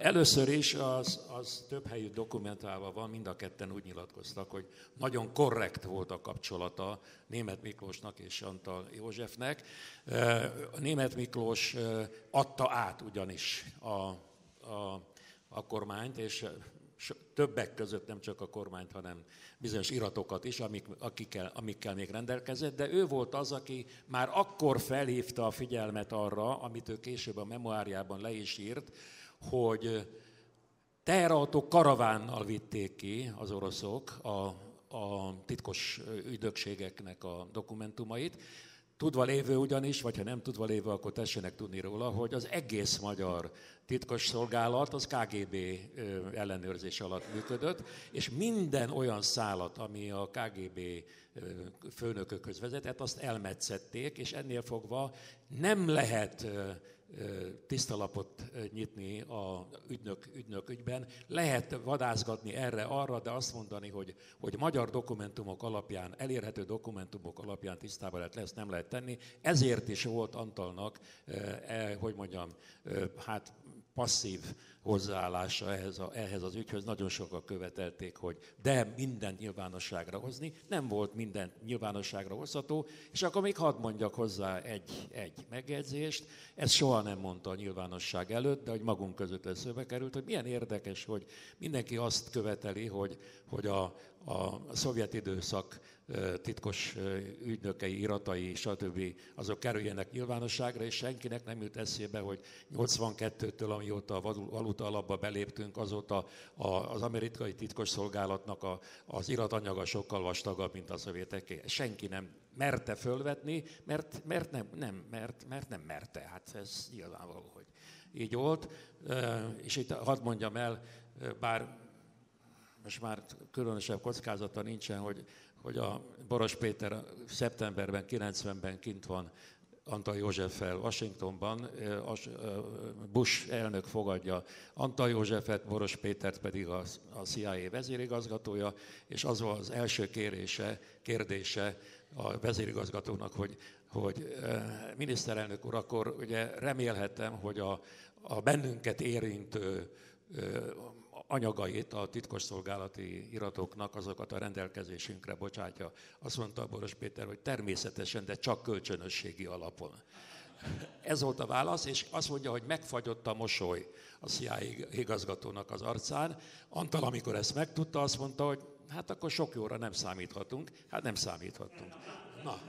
Először is az, az több helyű dokumentálva van, mind a ketten úgy nyilatkoztak, hogy nagyon korrekt volt a kapcsolata Német Miklósnak és Antal Józsefnek. Német Miklós adta át ugyanis a, a, a kormányt, és többek között nem csak a kormányt, hanem bizonyos iratokat is, amik, akikkel, amikkel még rendelkezett, de ő volt az, aki már akkor felhívta a figyelmet arra, amit ő később a memoáriában le is írt, hogy teherautó karavánnal vitték ki az oroszok a, a titkos ügynökségeknek a dokumentumait, Tudva lévő ugyanis, vagy ha nem tudva lévő, akkor tessenek tudni róla, hogy az egész magyar titkos szolgálat az KGB ellenőrzés alatt működött, és minden olyan szállat, ami a KGB főnökökhöz vezetett, azt elmetszették, és ennél fogva nem lehet tisztalapot nyitni a ügynök, ügynök ügyben. Lehet vadászgatni erre, arra, de azt mondani, hogy, hogy magyar dokumentumok alapján, elérhető dokumentumok alapján tisztában lehet lesz, nem lehet tenni. Ezért is volt Antalnak, eh, hogy mondjam, eh, hát passzív hozzáállása ehhez, a, ehhez az ügyhöz. Nagyon sokan követelték, hogy de minden nyilvánosságra hozni. Nem volt minden nyilvánosságra hozható, és akkor még hadd mondjak hozzá egy, egy megjegyzést. Ez soha nem mondta a nyilvánosság előtt, de hogy magunk között szöve került, hogy milyen érdekes, hogy mindenki azt követeli, hogy, hogy a, a szovjet időszak titkos ügynökei, iratai, stb. azok kerüljenek nyilvánosságra, és senkinek nem jut eszébe, hogy 82-től, amióta a valuta alapba beléptünk, azóta az amerikai titkos szolgálatnak az iratanyaga sokkal vastagabb, mint a szovjeteké. Senki nem merte fölvetni, mert, mert, nem, nem, mert, mert nem merte. Hát ez nyilvánvaló, hogy így volt. És itt hadd mondjam el, bár most már különösebb kockázata nincsen, hogy hogy a Boros Péter szeptemberben, 90-ben kint van Antal Józseffel Washingtonban, Bush elnök fogadja Antal Józsefet, Boros Pétert pedig a, a CIA vezérigazgatója, és az volt az első kérése, kérdése a vezérigazgatónak, hogy, hogy miniszterelnök úr, akkor ugye remélhetem, hogy a, a bennünket érintő anyagait a titkosszolgálati iratoknak, azokat a rendelkezésünkre bocsátja. Azt mondta Boros Péter, hogy természetesen, de csak kölcsönösségi alapon. Ez volt a válasz, és azt mondja, hogy megfagyott a mosoly a CIA igazgatónak az arcán. Antal, amikor ezt megtudta, azt mondta, hogy hát akkor sok jóra nem számíthatunk. Hát nem számíthatunk. Na,